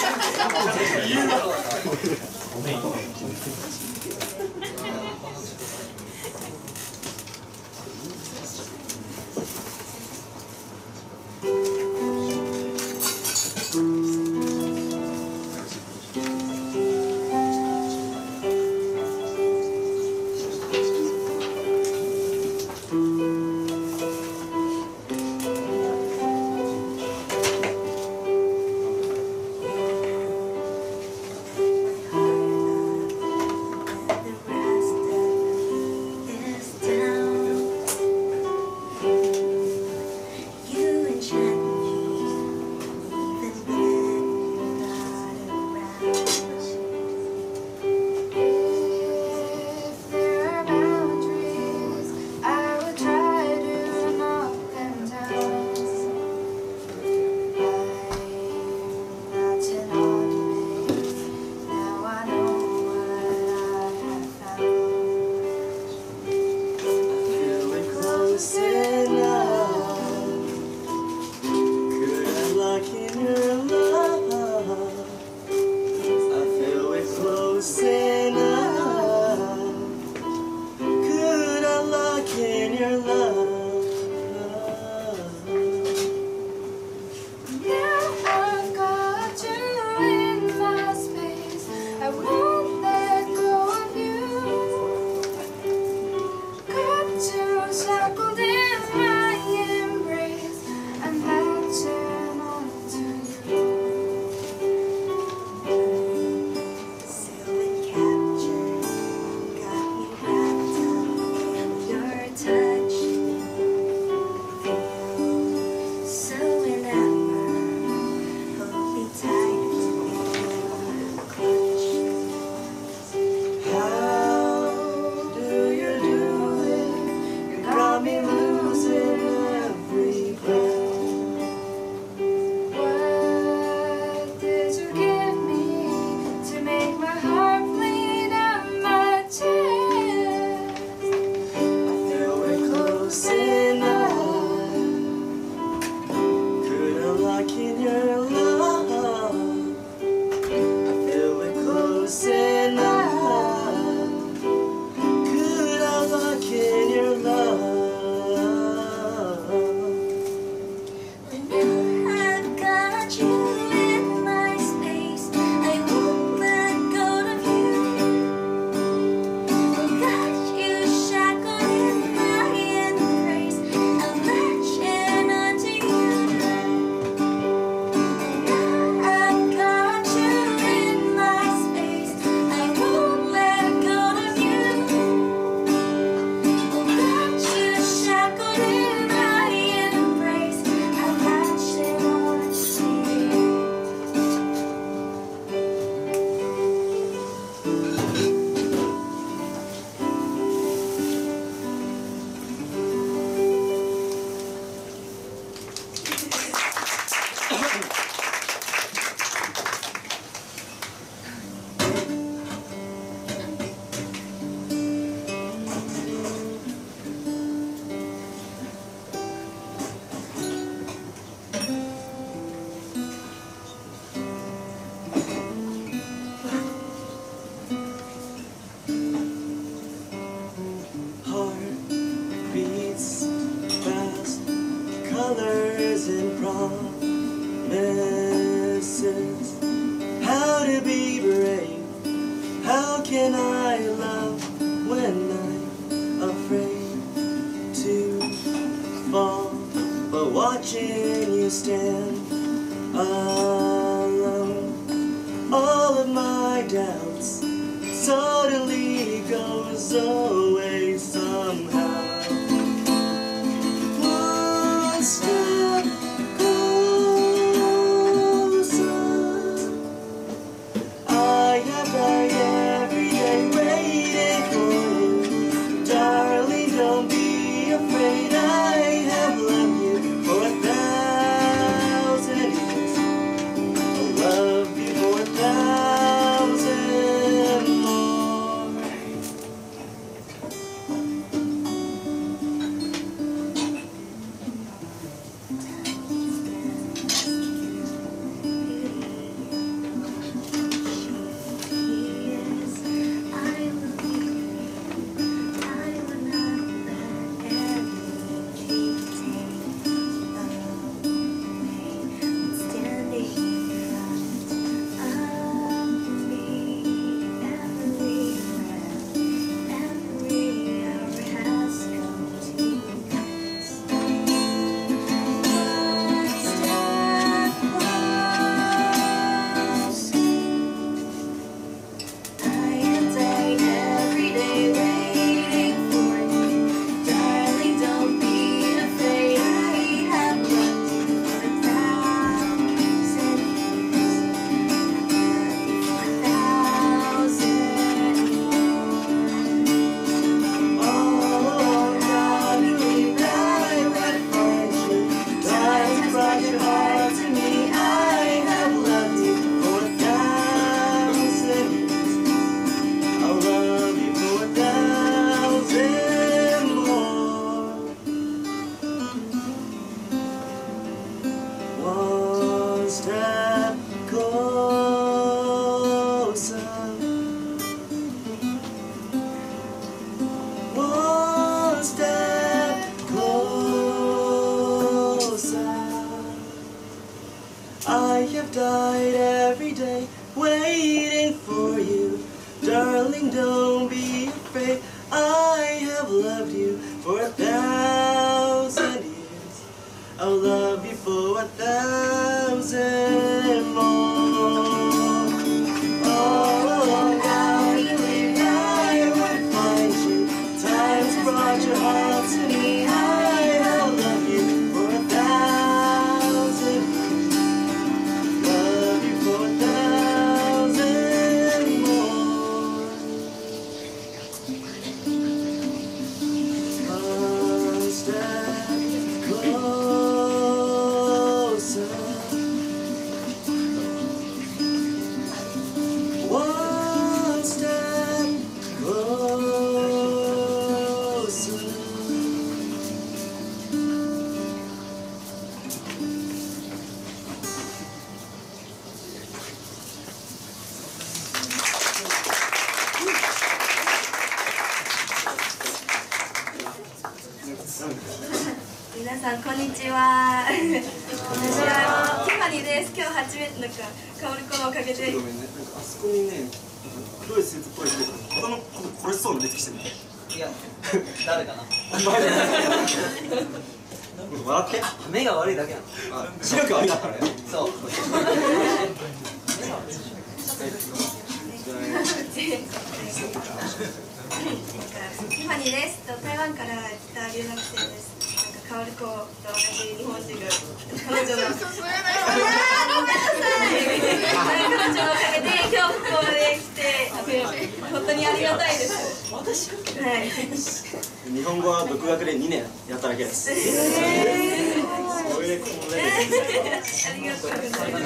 おめでとうございます。sinner. genius still. Darling, don't be afraid. I have loved you for a thousand years. I'll love you for a thousand さんこんにちは。ティファニーです。今日初めてなんかカオルコのおかげでごめんね、なんかあそこにね、黒いスーツっぽい人が他のこれそうな出てきてる。ね。いや、誰かな？笑って。目が悪いだけなの。視力悪いからね。そう。ティファニーです。と台湾から来た留学生ですかカオルコと同じ日本人が彼女のあーごめんなさい彼女のおかげで今日ここまで来て本語は独学で2年やっただけです。えーありがとうございま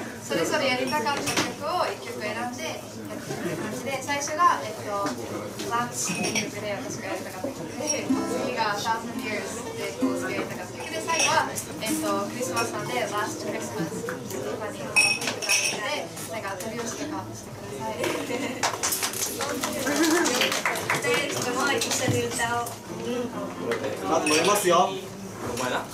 す。それぞれやりたかった曲を1曲選んでやってる感じで最初が、えっと、ランチっていう曲で私がやりたかった曲で次が Thousand Years でコースがやりたかった曲で最後は、えっと、クリスマスなんで Last Christmas っていう感じの曲があるのでなんか手拍子とかしてください。歌える人も一緒に歌おう。あ乗れますよ。お前な